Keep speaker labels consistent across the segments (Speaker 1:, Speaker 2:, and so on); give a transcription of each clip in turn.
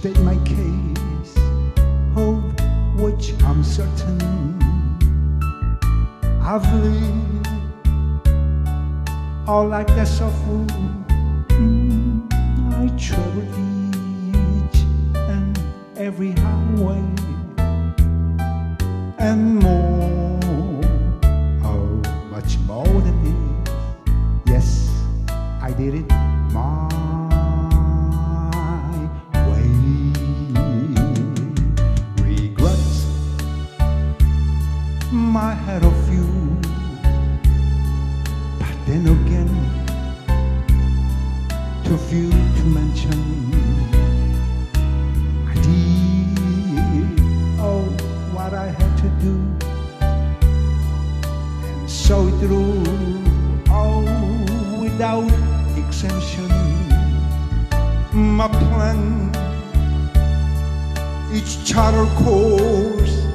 Speaker 1: state my case, of which I'm certain. I've lived all like that soulful. Mm, I traveled each and every highway and more, oh, much more than this. Yes, I did it my had a few. but then again, too few to mention. I did oh what I had to do and saw it through oh without exemption. My plan, each charter course,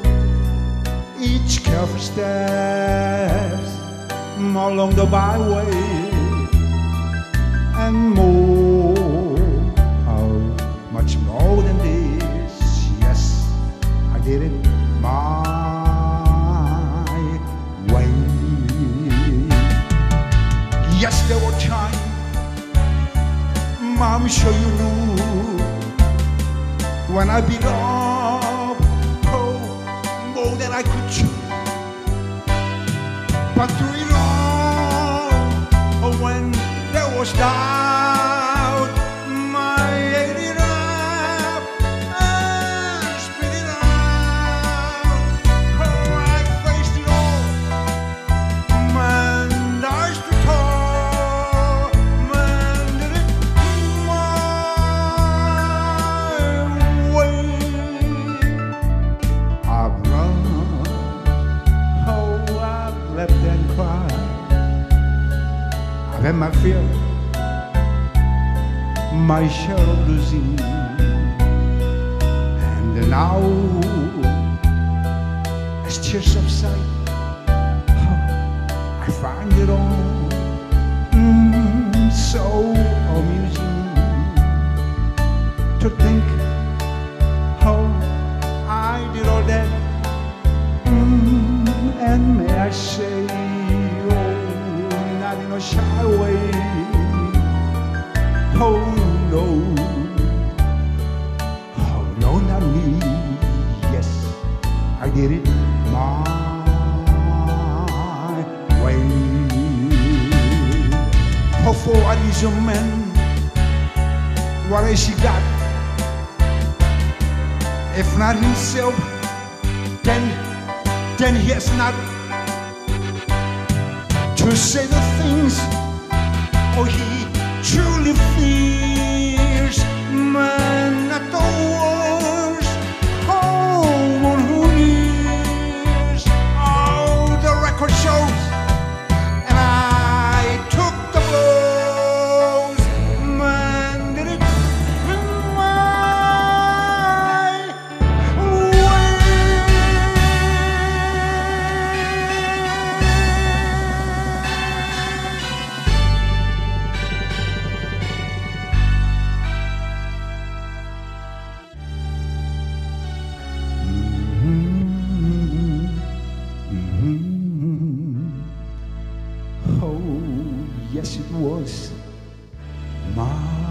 Speaker 1: each careful steps along the byway and more. How much more than this? Yes, I did it my way. Yes, there were times, I'm sure you knew, when I oh, than I could chew. But through it all, when there was doubt, Had my fear, my share of losing. And now, as tears subside, I find it all mm, so amusing to think how I did all that. Mm, and may I say, not a shy way. Oh no, oh no, not me. Yes, I did it my way. Oh, for a little man, what has he got? If not himself, then then he has not to say the things oh he yes, it was my